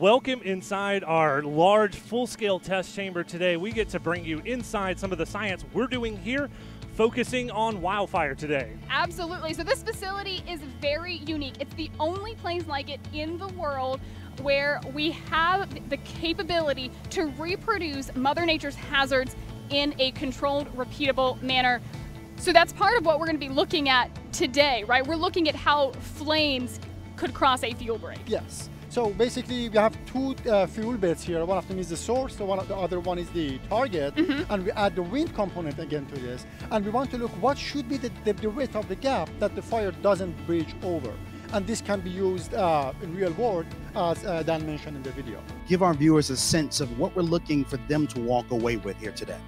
Welcome inside our large full scale test chamber today. We get to bring you inside some of the science we're doing here, focusing on wildfire today. Absolutely. So, this facility is very unique. It's the only place like it in the world where we have the capability to reproduce Mother Nature's hazards in a controlled, repeatable manner. So, that's part of what we're going to be looking at today, right? We're looking at how flames could cross a fuel break. Yes. So basically, we have two uh, fuel beds here. One of them is the source, the one the other one is the target, Mhm. and we add the wind component again to this. And we want to look what should be the, the, the width of the gap that the fire doesn't bridge over. And this can be used uh, in real world, as uh, Dan mentioned in the video. Give our viewers a sense of what we're looking for them to walk away with here today.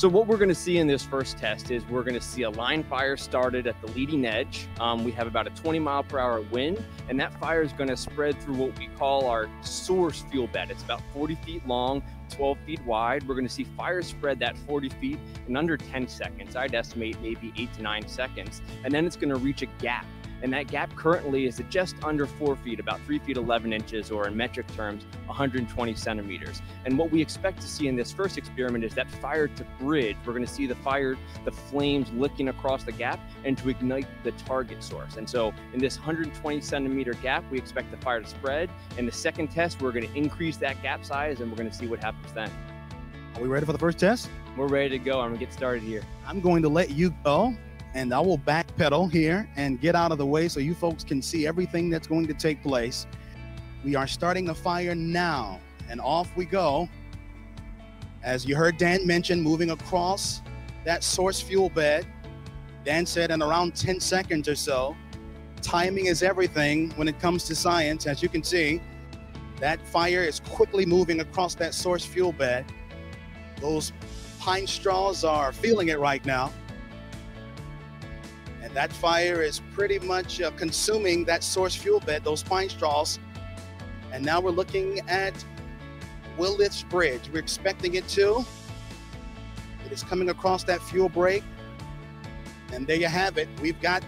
So what we're going to see in this first test is we're going to see a line fire started at the leading edge. Um, we have about a 20 mile per hour wind, and that fire is going to spread through what we call our source fuel bed. It's about 40 feet long, 12 feet wide. We're going to see fire spread that 40 feet in under 10 seconds. I'd estimate maybe eight to nine seconds, and then it's going to reach a gap. And that gap currently is at just under four feet, about three feet 11 inches, or in metric terms, 120 centimeters. And what we expect to see in this first experiment is that fire to bridge. We're going to see the fire, the flames licking across the gap and to ignite the target source. And so in this 120 centimeter gap, we expect the fire to spread. In the second test, we're going to increase that gap size and we're going to see what happens then. Are we ready for the first test? We're ready to go. I'm going to get started here. I'm going to let you go and I will backpedal here and get out of the way so you folks can see everything that's going to take place. We are starting the fire now, and off we go. As you heard Dan mention, moving across that source fuel bed. Dan said in around 10 seconds or so. Timing is everything when it comes to science. As you can see, that fire is quickly moving across that source fuel bed. Those pine straws are feeling it right now and that fire is pretty much uh, consuming that source fuel bed, those pine straws. And now we're looking at will it bridge. We're expecting it to. It is coming across that fuel break. And there you have it. We've got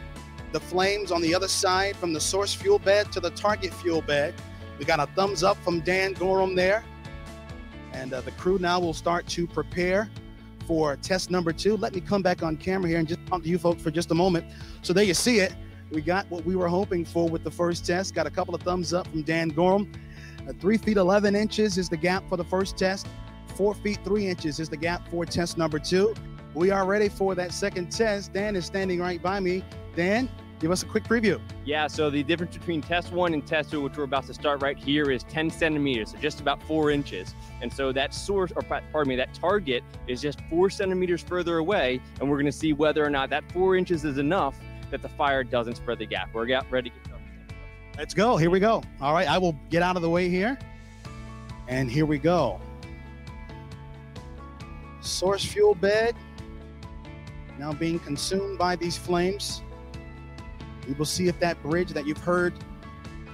the flames on the other side from the source fuel bed to the target fuel bed. We got a thumbs up from Dan Gorham there. And uh, the crew now will start to prepare for test number two. Let me come back on camera here and just talk to you folks for just a moment. So there you see it. We got what we were hoping for with the first test. Got a couple of thumbs up from Dan Gorham. Uh, three feet 11 inches is the gap for the first test. Four feet three inches is the gap for test number two. We are ready for that second test. Dan is standing right by me. Dan, give us a quick preview. Yeah, so the difference between test one and test two, which we're about to start right here, is 10 centimeters, so just about four inches. And so that source, or pardon me, that target is just four centimeters further away, and we're going to see whether or not that four inches is enough that the fire doesn't spread the gap. We're ready to get started. Let's go. Here we go. All right, I will get out of the way here. And here we go. Source fuel bed now being consumed by these flames. We will see if that bridge that you've heard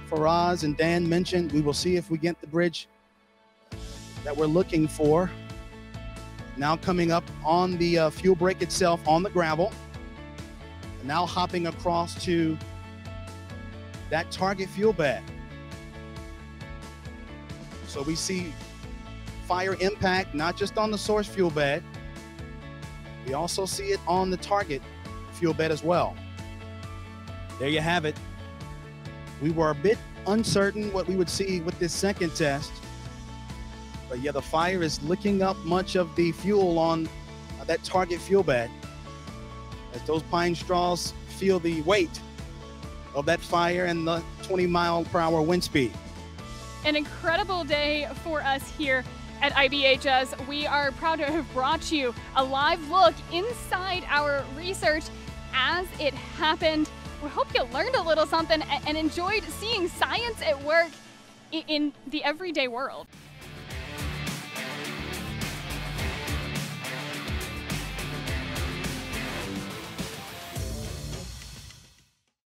Faraz and Dan mention, we will see if we get the bridge that we're looking for. Now coming up on the uh, fuel break itself on the gravel. And now hopping across to that target fuel bed. So we see fire impact not just on the source fuel bed, we also see it on the target fuel bed as well. There you have it. We were a bit uncertain what we would see with this second test. But yeah, the fire is licking up much of the fuel on uh, that target fuel bed. As those pine straws feel the weight of that fire and the 20 mile per hour wind speed. An incredible day for us here at IBHS. We are proud to have brought you a live look inside our research as it happened. We hope you learned a little something and enjoyed seeing science at work in the everyday world.